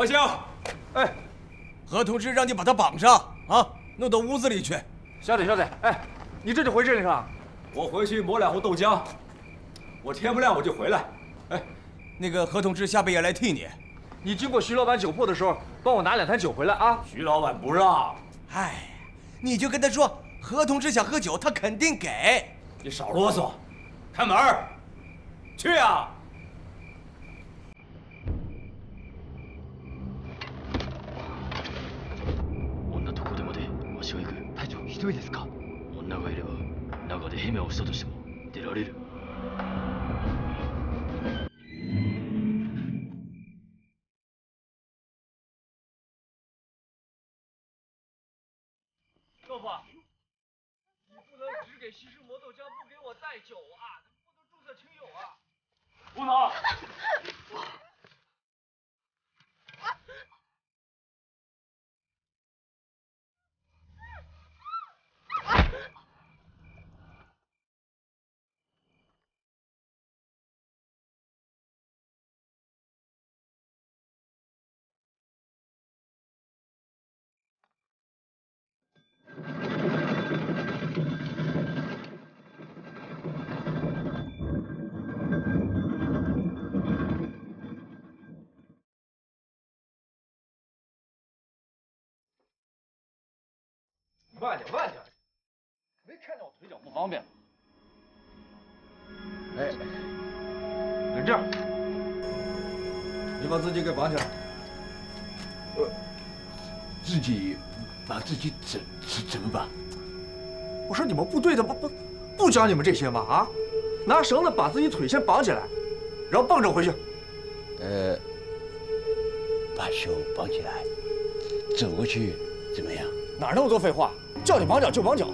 万香哎何同志让你把他绑上啊弄到屋子里去。小得小得哎你这就回镇上。我回去磨两壶豆浆我天不亮我就回来。哎，那个何同志下半夜来替你，你经过徐老板酒铺的时候，帮我拿两坛酒回来啊。徐老板不让。哎，你就跟他说何同志想喝酒，他肯定给。你少啰嗦，开门，去呀。一人ですか女がいれば中でヘメをしたとしても出られる 西施磨豆浆，不给我带酒啊！不能重色轻友啊！吴能。慢点，慢点，没看见我腿脚不方便。哎，你这样，你把自己给绑起来。呃，自己把自己怎怎怎么绑？我说你们部队的不不不教你们这些吗？啊，拿绳子把自己腿先绑起来，然后蹦着回去。呃，把手绑起来，走过去怎么样？哪那么多废话？叫你绑脚就绑脚。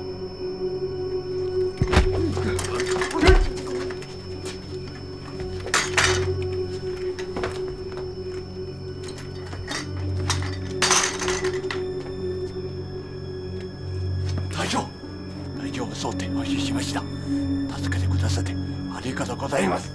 大将，大丈夫そう手配しました。助けてくださってありがとうございます。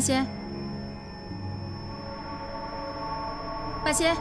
半仙，半仙，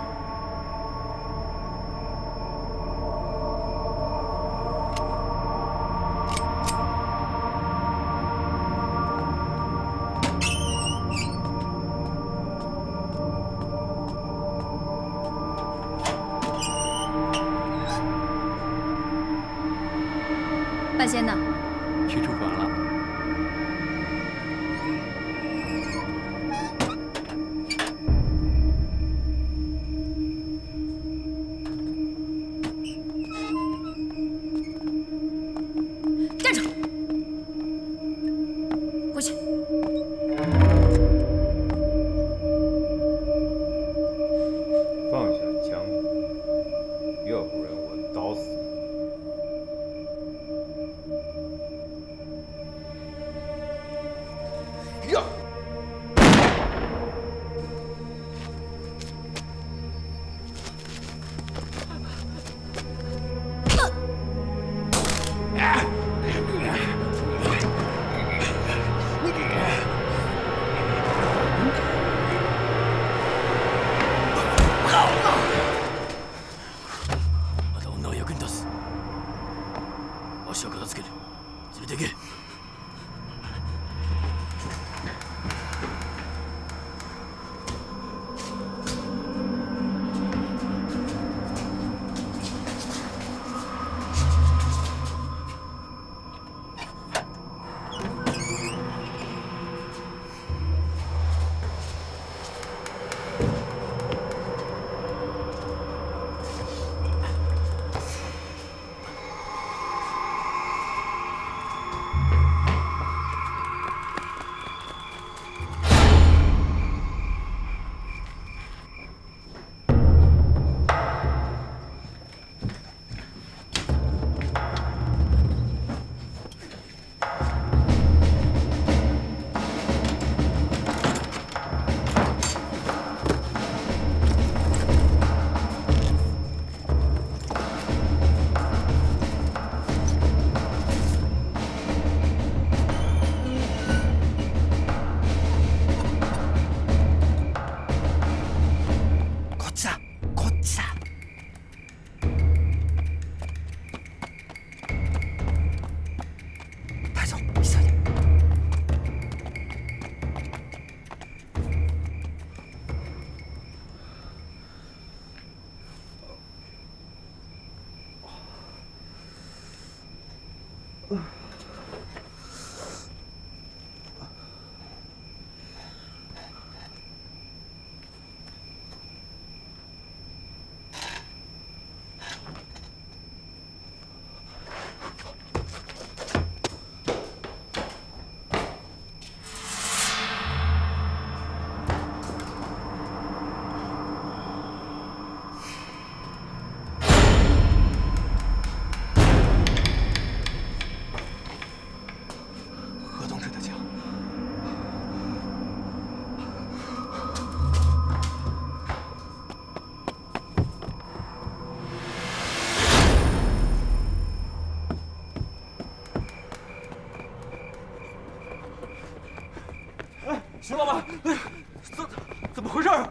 徐老板，哎，怎怎么回事啊？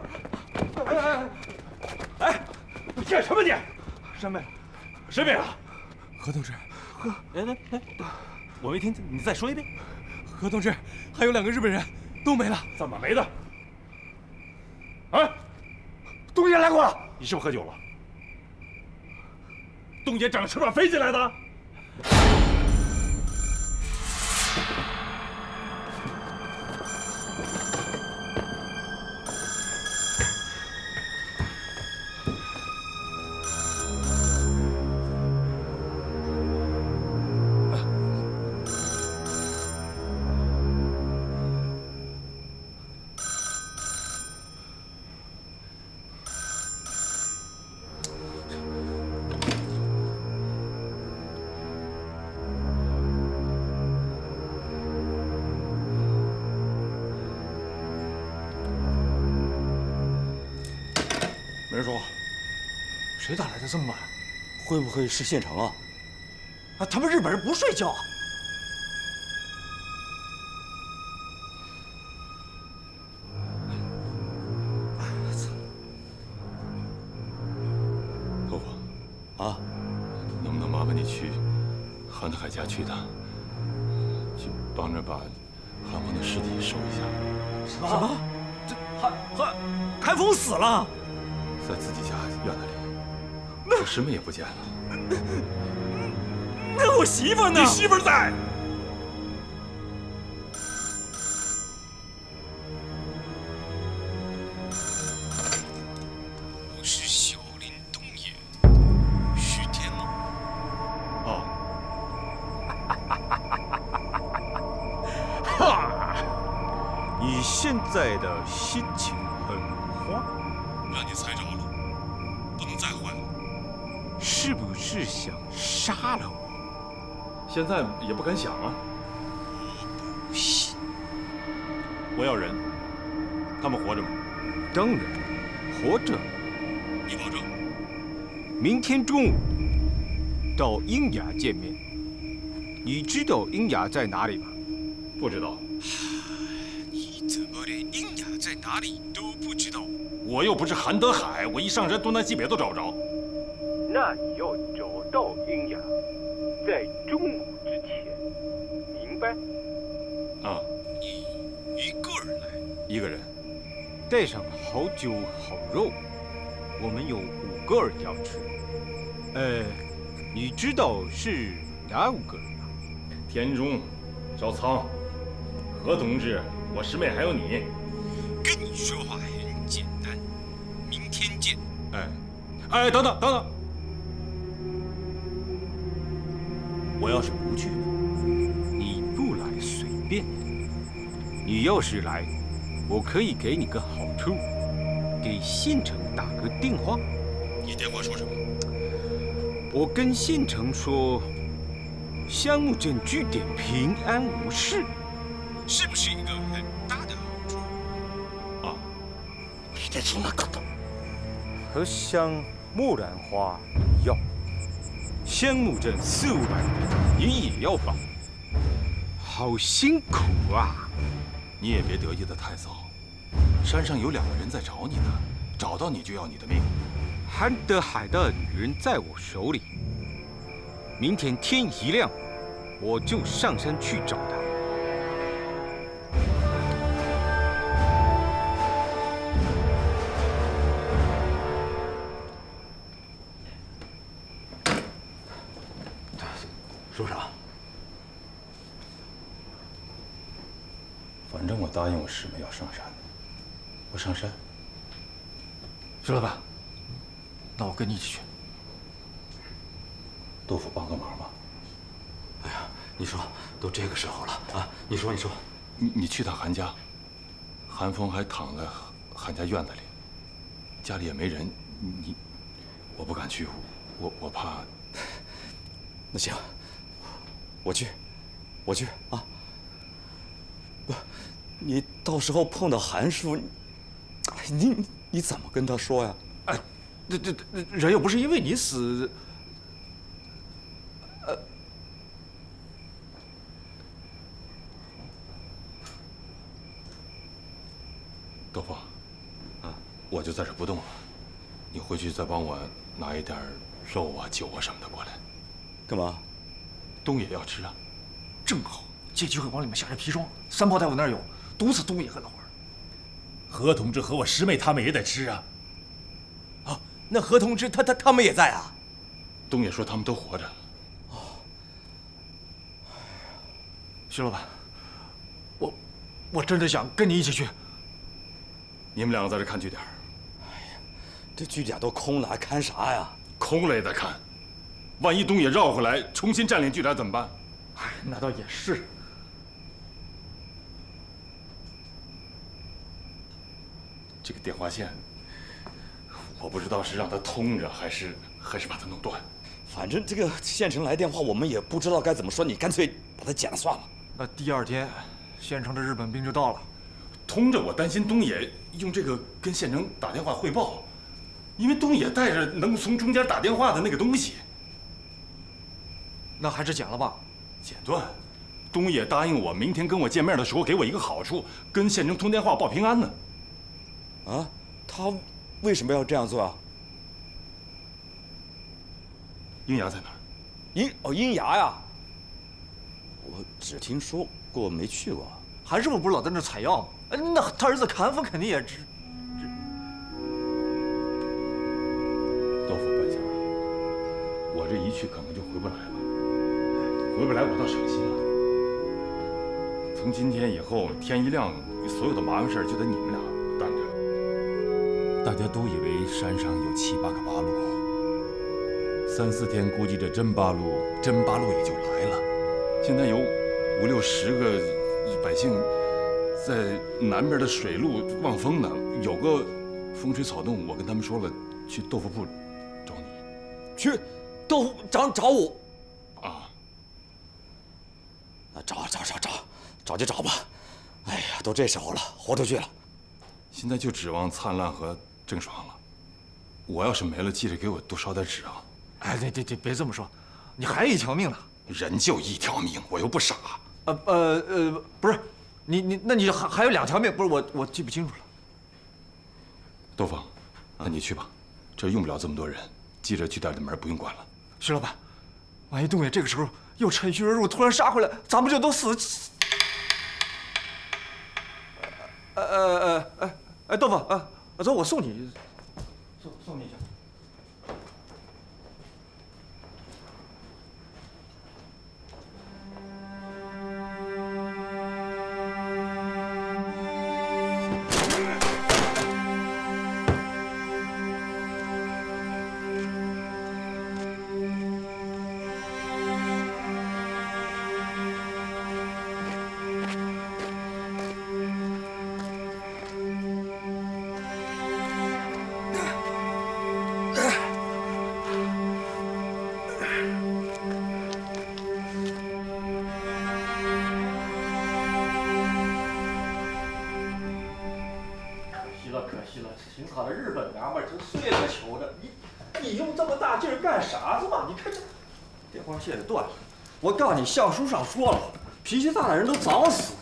哎哎哎！哎，你干什么你？山妹，山妹啊？何同志，何哎哎哎，我没听见，你再说一遍。何同志，还有两个日本人都没了。怎么没的？啊？东爷来过了，你是不是喝酒了？东爷长翅膀飞进来的？这么晚？会不会是县城啊？啊，他们日本人不睡觉。头发啊，能不能麻烦你去韩德海家去一趟，去帮着把韩风的尸体收一下？什么？这韩韩韩风死了？在自己家院子里，我师妹也不见了。那我媳妇呢？你媳妇在。也不敢想啊。不信，我要人，他们活着吗？当然活着。你保证？明天中午到英雅见面。你知道英雅在哪里吗？不知道。你怎么连英雅在哪里都不知道？我又不是韩德海，我一上山东南西北都找不着。那你要找到英雅，在中午之前，明白？啊，你一个人来，一个人。带上好酒好肉，我们有五个人要吃。呃，你知道是哪五个人吗？田中、赵仓、何同志，我师妹还有你。跟你说话很简单，明天见。哎，哎，等等等等，我要是不去，你不来随便。你要是来，我可以给你个好处，给县城打个电话。你电话说什么？我跟县城说，香木镇据点平安无事，是不是一个很大的好处？啊，你的そんなこと。和像木兰花 千，木镇四五百人，你也要防，好辛苦啊！你也别得意的太早，山上有两个人在找你呢，找到你就要你的命。韩德海的女人在我手里，明天天一亮，我就上山去找她。师妹要上山，我上山。徐老板，那我跟你一起去。杜甫帮个忙吧。哎呀，你说都这个时候了啊，你说你说，你你去趟韩家，韩风还躺在韩家院子里，家里也没人，你我不敢去，我我怕。那行，我去，我去啊。不，你到时候碰到韩叔，你你你怎么跟他说呀？哎，这这人又不是因为你死。呃，豆腐，啊，我就在这不动了，你回去再帮我拿一点肉啊、酒啊什么的过来。干嘛？东野要吃啊。正好借机会往里面下点砒霜。三炮大夫那儿有，毒死东野和老二。何同志和我师妹他们也得吃啊。啊，那何同志他他他们也在啊。东野说他们都活着。哦。徐老板，我我真的想跟你一起去。你们两个在这看据点。哎呀，这据点都空了，还看啥呀？空了也得看。万一东野绕回来，重新占领据点怎么办？哎，那倒也是。这个电话线，我不知道是让它通着，还是还是把它弄断。反正这个县城来电话，我们也不知道该怎么说，你干脆把它剪了算了。那第二天，县城的日本兵就到了。通着，我担心东野用这个跟县城打电话汇报，因为东野带着能从中间打电话的那个东西。那还是剪了吧。剪断。东野答应我，明天跟我见面的时候给我一个好处，跟县城通电话报平安呢。啊，他为什么要这样做啊？鹰牙在哪儿？鹰哦，鹰牙呀。我只听说过，没去过。韩师傅不是老在那采药吗？那他儿子韩风肯定也知。豆腐白家，我这一去可能就回不来了。回不来，我倒省心了。从今天以后，天一亮，所有的麻烦事就得你们俩。大家都以为山上有七八个八路，三四天估计这真八路真八路也就来了。现在有五六十个百姓在南边的水路望风呢，有个风吹草动，我跟他们说了，去豆腐铺找你。去豆腐找找我。啊。那找找找找找就找吧。哎呀，都这时候了，豁出去了。现在就指望灿烂和郑爽了。我要是没了，记着给我多烧点纸啊！哎，对对对，别这么说，你还有一条命呢。人就一条命，我又不傻。呃呃呃，不是，你你那你还还有两条命，不是我我记不清楚了。豆腐，那你去吧，这用不了这么多人，记着据点的门不用关了。徐老板，万一东野这个时候又趁虚而入，突然杀回来，咱们就都死。呃呃呃呃，哎，豆腐啊，走，我送你，送送你一下。你，校书上说了，脾气大的人都早死。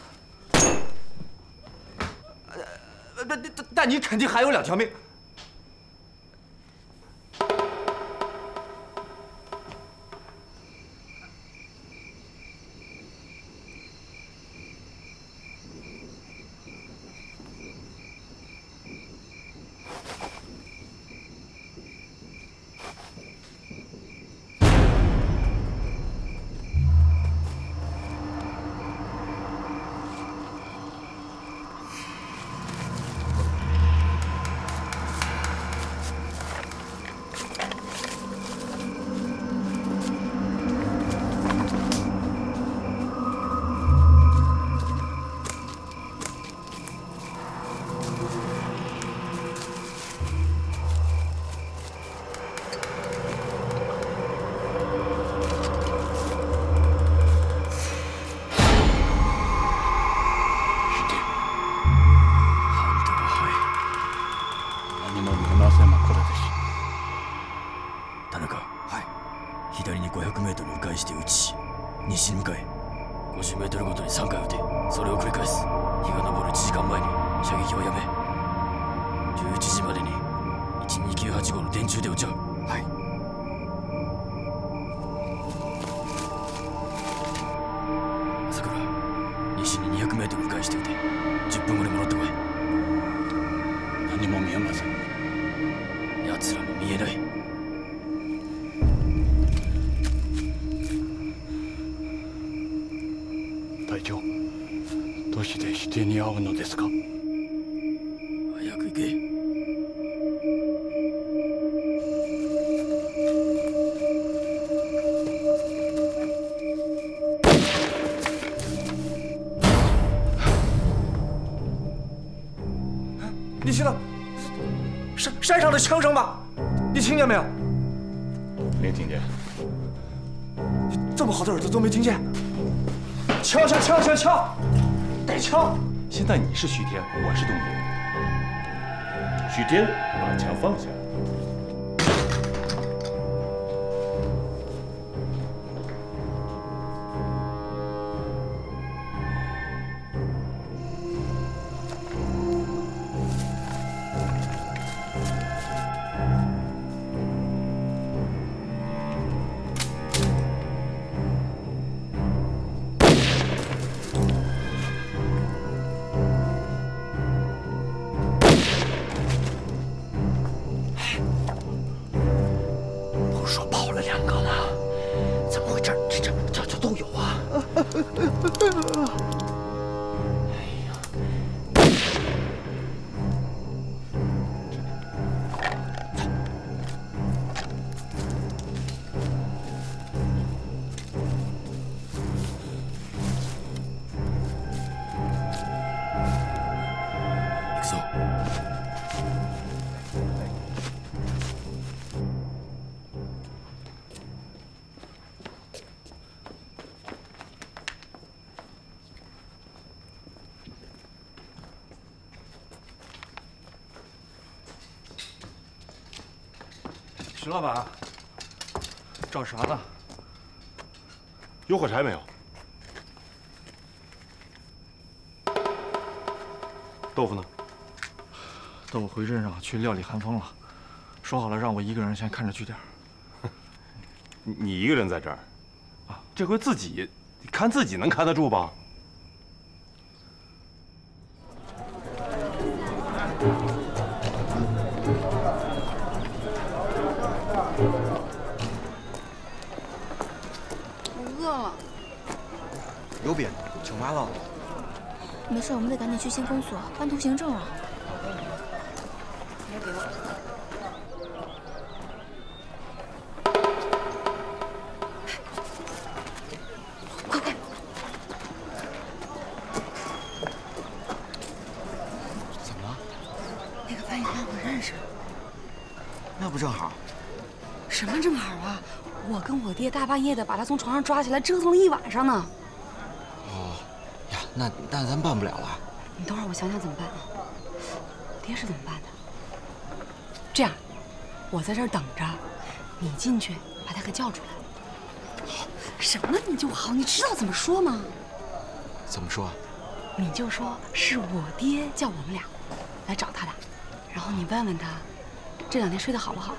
呃，但但但你肯定还有两条命。して指定に合うのですか早く行け你听到山山上的枪声吗？你听见没有？没听见。这么好的耳朵都没听见？枪枪枪枪枪！带枪！ 现在你是徐天，我是东野。徐天，把枪放下。徐老板，找啥呢？有火柴没有？豆腐呢？豆腐回镇上去料理寒风了，说好了让我一个人先看着据点。你你一个人在这儿，啊，这回自己看自己能看得住吧？没事，我们得赶紧去县公所办通行证啊。来给我。快快！怎么了？那个翻译官我认识。那不正好？什么正好啊？我跟我爹大半夜的把他从床上抓起来，折腾了一晚上呢。那那咱办不了了。你等会儿，我想想怎么办啊？爹是怎么办的？这样，我在这儿等着，你进去把他给叫出来。什么你就好？你知道怎么说吗？怎么说？你就说是我爹叫我们俩来找他的，然后你问问他，这两天睡得好不好，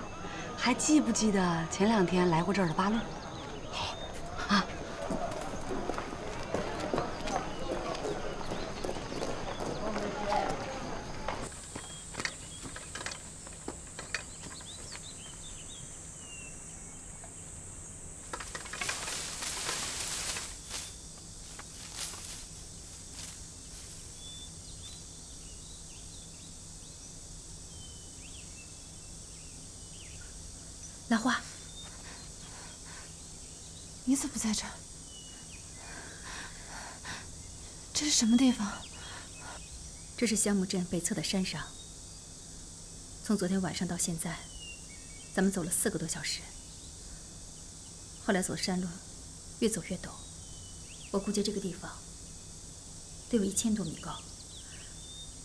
还记不记得前两天来过这儿的八路？兰花，你怎么在这儿？这是什么地方？这是香木镇北侧的山上。从昨天晚上到现在，咱们走了四个多小时。后来走山路，越走越陡。我估计这个地方得有一千多米高，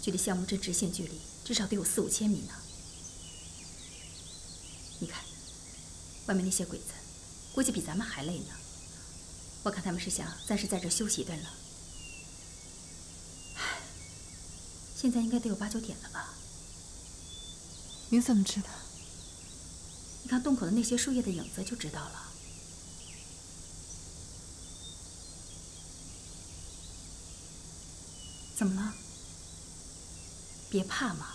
距离香木镇直线距离至少得有四五千米呢。你看，外面那些鬼子，估计比咱们还累呢。我看他们是想暂时在这休息一顿了。现在应该得有八九点了吧？你怎么知道？你看洞口的那些树叶的影子就知道了。怎么了？别怕嘛。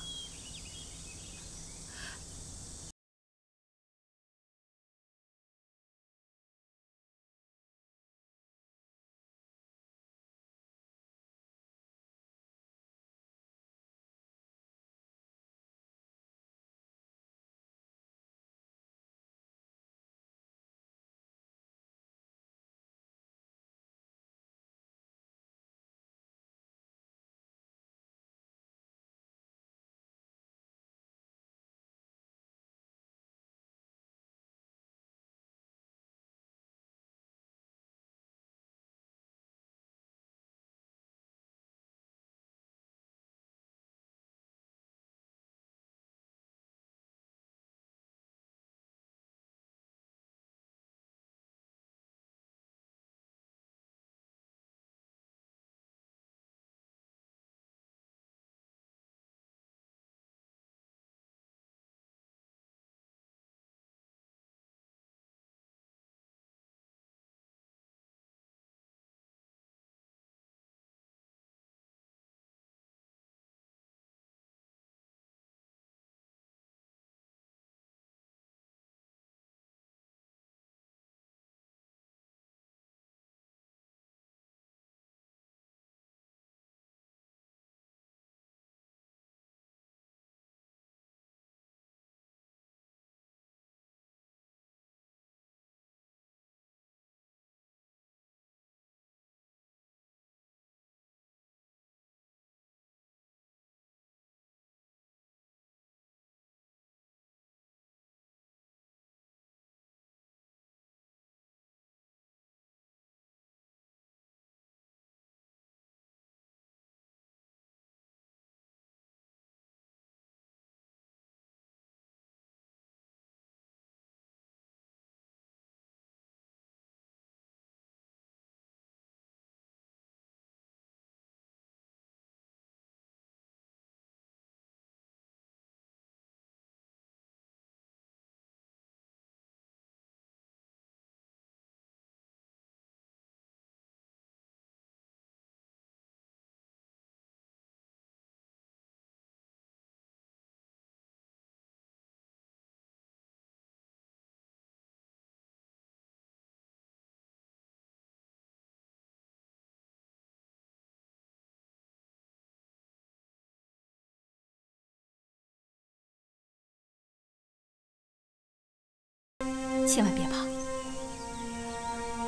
千万别怕，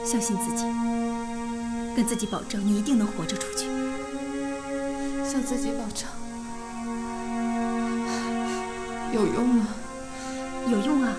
相信自己，跟自己保证，你一定能活着出去。向自己保证，有用吗？有用啊！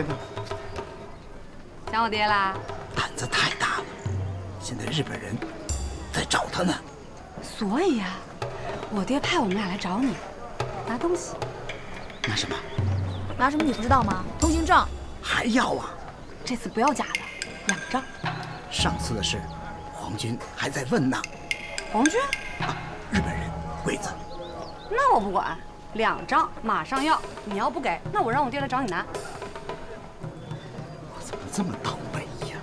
爹呢？想我爹啦？胆子太大了，现在日本人在找他呢。所以呀、我爹派我们俩来找你，拿东西。拿什么？拿什么你不知道吗？通行证。还要啊？这次不要假的，两张。上次的事，皇军还在问呢。皇军？啊日本人，鬼子。那我不管，两张马上要。你要不给，那我让我爹来找你拿。这么倒霉呀？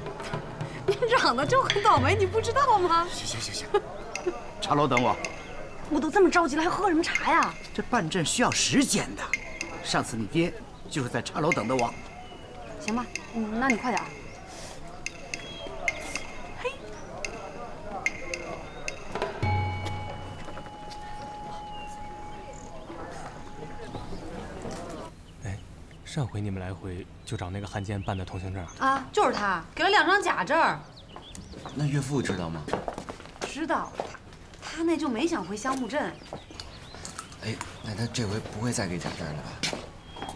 你长得就很倒霉，你不知道吗？行行行行，茶楼等我。我都这么着急了，还喝什么茶呀？这办证需要时间的。上次你爹就是在茶楼等的我。行吧，嗯，那你快点上回你们来回就找那个汉奸办的通行证，啊，就是他给了两张假证。那岳父知道吗？知道，他他那就没想回香木镇。哎，那他这回不会再给假证了吧？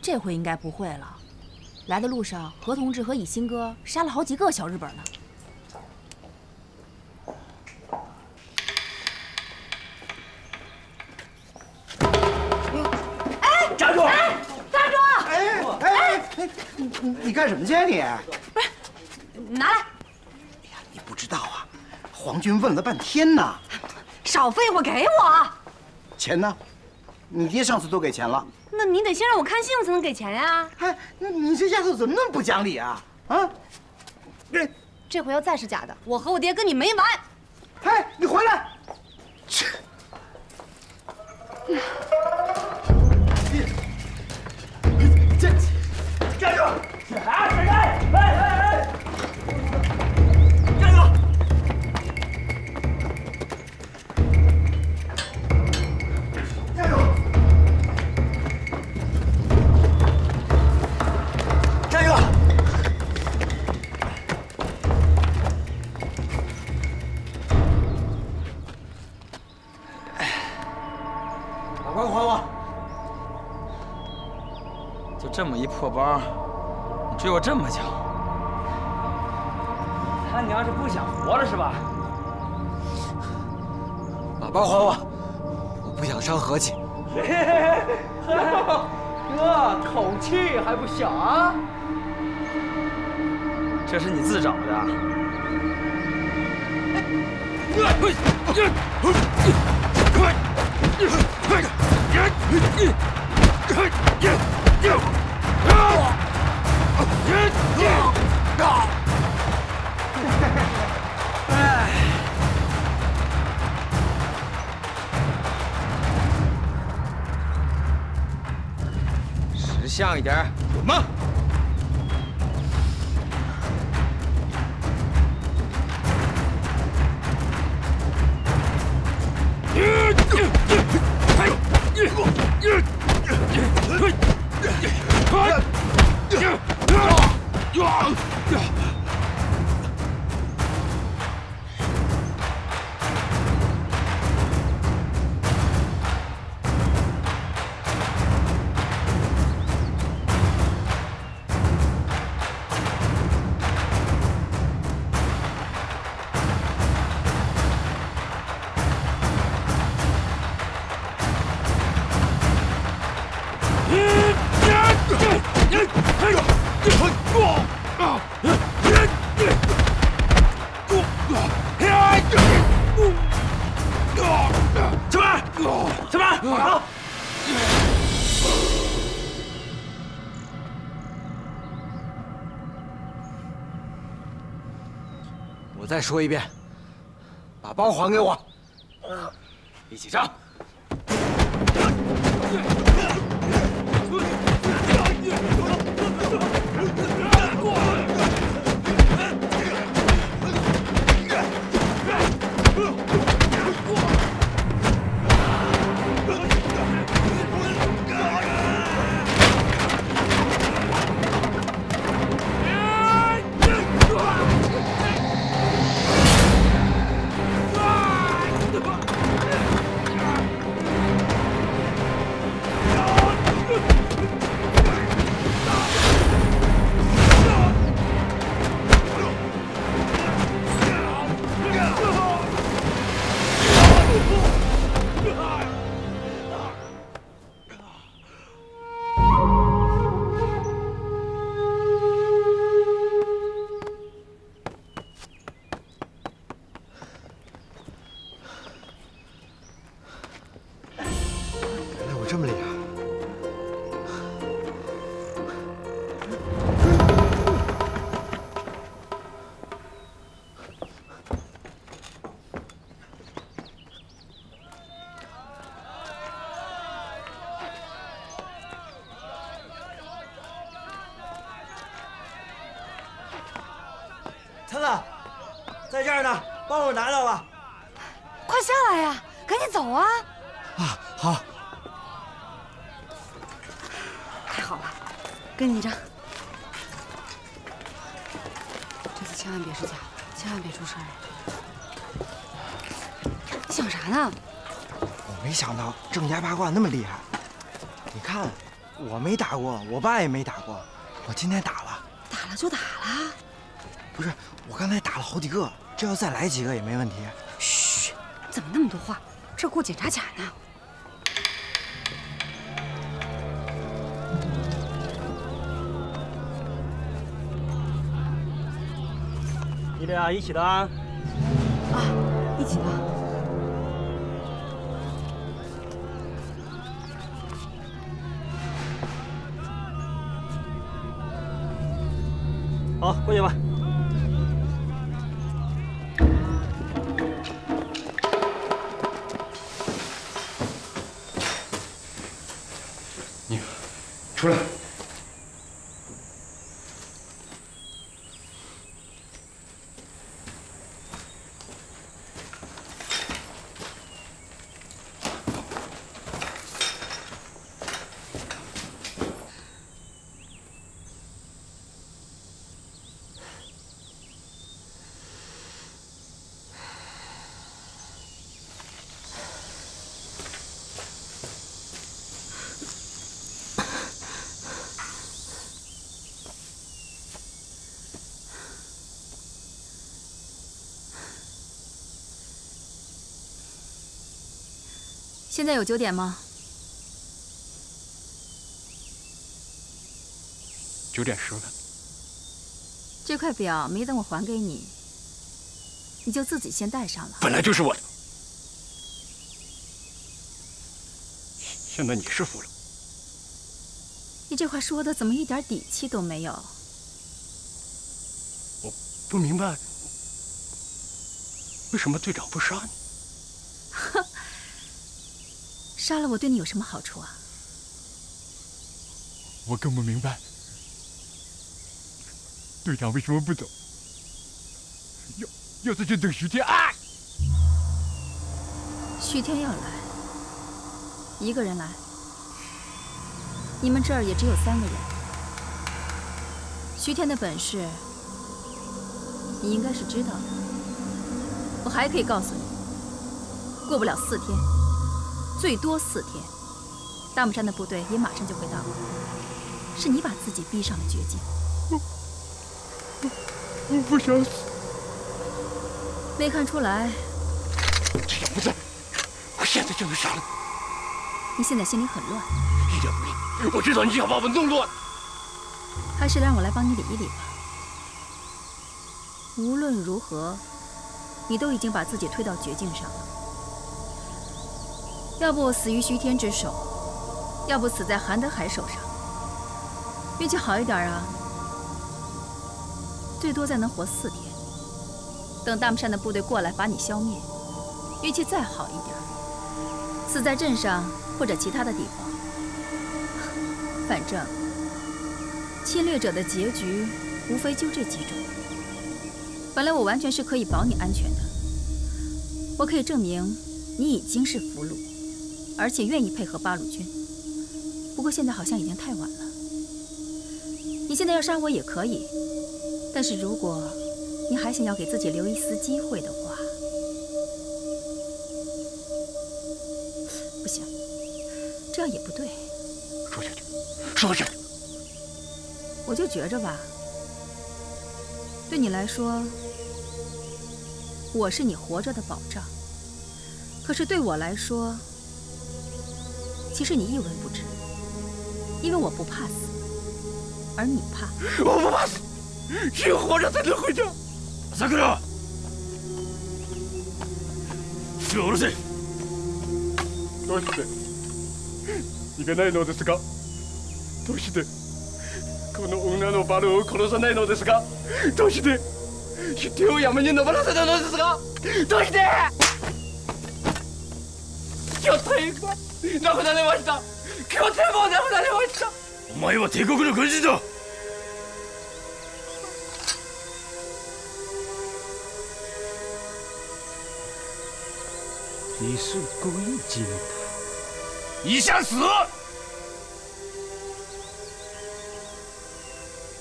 这回应该不会了。来的路上，何同志和以新哥杀了好几个小日本呢。干什么去啊你？不是拿来！哎呀你不知道啊，皇军问了半天呢。少废话，给我！钱呢？你爹上次都给钱了。那你得先让我看信用才能给钱呀。哎，那你这丫头怎么那么不讲理啊？啊！这这回要再是假的，我和我爹跟你没完！哎，你回来！切！这站住！啊！闪开！哎哎哎！站住！站住！站住！把包还我！就这么一破包，你追我这么久，他娘是不想活了是吧？把包还我！我不想伤和气。哥，口气还不小啊！这是你自找的。一点，我再说一遍，把包还给我！一起上！在这儿呢，帮我拿到吧。快下来呀，赶紧走啊！啊，好。太好了，给你一张。这次千万别是假的，千万别出事儿。你想啥呢？我没想到郑家八卦那么厉害。你看，我没打过，我爸也没打过，我今天打了。打了就打了。不是，我刚才打了好几个，这要再来几个也没问题。嘘，怎么那么多话？这过检查卡呢。你俩一起的啊？啊，一起的。好，过去吧。出来。现在有九点吗？九点十分。这块表没等我还给你，你就自己先戴上了。本来就是我的，现在你是服了。你这话说的怎么一点底气都没有？我不明白，为什么队长不杀你？杀了我对你有什么好处啊？我更不明白，队长为什么不走？要要在这等徐天啊！徐天要来，一个人来。你们这儿也只有三个人。徐天的本事，你应该是知道的。我还可以告诉你，过不了四天，最多四天，大木山的部队也马上就会到了。是你把自己逼上了绝境。我我不想死。没看出来。只要不在，我现在就能杀了你现在心里很乱。一点不乱。我知道你想把我弄乱。还是让我来帮你理一理吧。无论如何，你都已经把自己推到绝境上了。要不死于徐天之手，要不死在韩德海手上。运气好一点啊，最多再能活四天。等大木山的部队过来把你消灭，运气再好一点，死在镇上或者其他的地方。反正，侵略者的结局无非就这几种。本来我完全是可以保你安全的，我可以证明你已经是俘虏，而且愿意配合八路军。不过现在好像已经太晚了。你现在要杀我也可以，但是如果你还想要给自己留一丝机会的话，不行，这样也不对。说下去。说下去，我就觉着吧，对你来说，我是你活着的保障。可是对我来说，其实你一文不值，因为我不怕死，而你怕。我不怕死，只有活着才能回家。桜，手を下ろせ。どうして？逃げないのですか？どうして？この女のバルを殺さないのですか？どうして？手を山に登らせたのですか？どうして？今日大役はなくなりました今日天もなくなりましたお前は帝国の軍人だ你是归京的，你想死？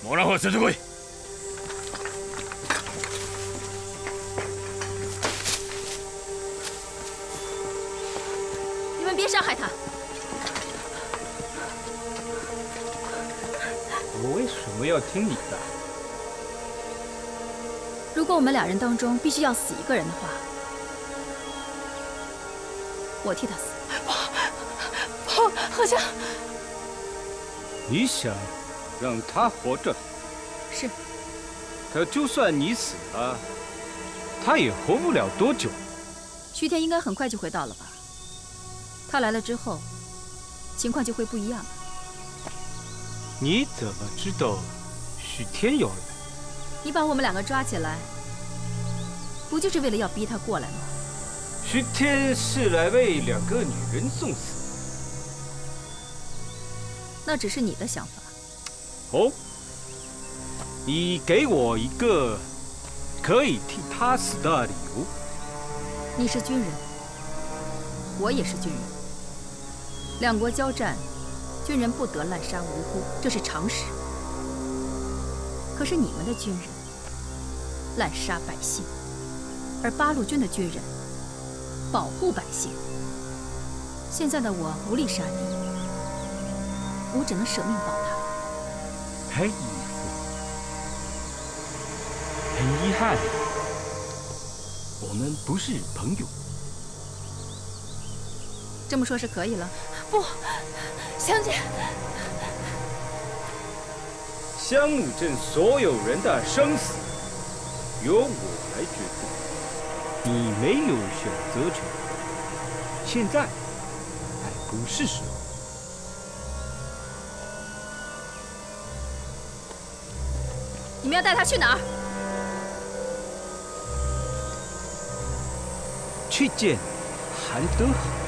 もう让我。别伤害他。我为什么要听你的？如果我们俩人当中必须要死一个人的话，我替他死。不，何家，你想让他活着？是。可就算你死了，他也活不了多久。徐天应该很快就会到了吧？他来了之后，情况就会不一样。你怎么知道许天要来？你把我们两个抓起来，不就是为了要逼他过来吗？徐天是来为两个女人送死。那只是你的想法。哦，你给我一个可以替他死的理由。你是军人，我也是军人。两国交战，军人不得滥杀无辜，这是常识。可是你们的军人滥杀百姓，而八路军的军人保护百姓。现在的我无力杀敌，我只能舍命保他。裴义父，很遗憾，我们不是朋友。这么说是可以了。不，香姐，香木镇所有人的生死由我来决定，你没有选择权。现在还不是时候。你们要带他去哪儿？去见韩德海。